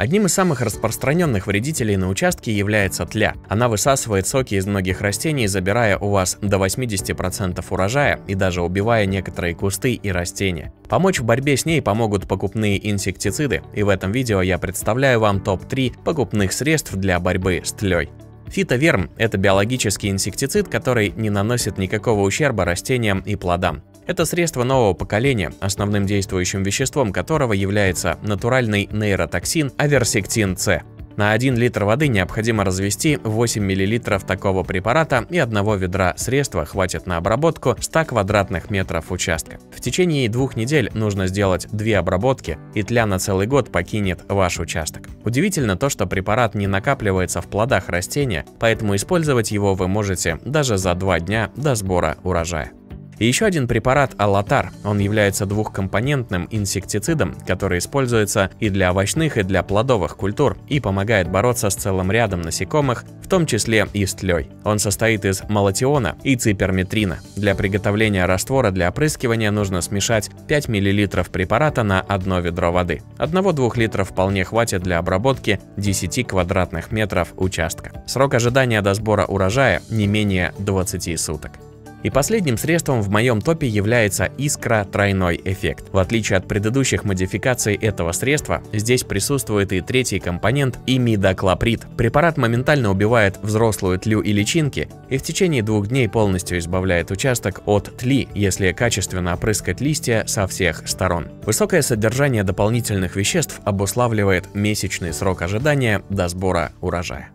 Одним из самых распространенных вредителей на участке является тля. Она высасывает соки из многих растений, забирая у вас до 80% урожая и даже убивая некоторые кусты и растения. Помочь в борьбе с ней помогут покупные инсектициды, и в этом видео я представляю вам топ-3 покупных средств для борьбы с тлей. Фитоверм – это биологический инсектицид, который не наносит никакого ущерба растениям и плодам. Это средство нового поколения, основным действующим веществом которого является натуральный нейротоксин аверсектин С. На 1 литр воды необходимо развести 8 мл такого препарата и одного ведра средства хватит на обработку 100 квадратных метров участка. В течение двух недель нужно сделать две обработки, и тля на целый год покинет ваш участок. Удивительно то, что препарат не накапливается в плодах растения, поэтому использовать его вы можете даже за два дня до сбора урожая. И еще один препарат Алатар. Он является двухкомпонентным инсектицидом, который используется и для овощных, и для плодовых культур, и помогает бороться с целым рядом насекомых, в том числе и с тлей. Он состоит из малатиона и циперметрина. Для приготовления раствора для опрыскивания нужно смешать 5 мл препарата на одно ведро воды. Одного-двух литров вполне хватит для обработки 10 квадратных метров участка. Срок ожидания до сбора урожая не менее 20 суток. И последним средством в моем топе является искра тройной эффект. В отличие от предыдущих модификаций этого средства, здесь присутствует и третий компонент имидоклоприд. Препарат моментально убивает взрослую тлю и личинки и в течение двух дней полностью избавляет участок от тли, если качественно опрыскать листья со всех сторон. Высокое содержание дополнительных веществ обуславливает месячный срок ожидания до сбора урожая.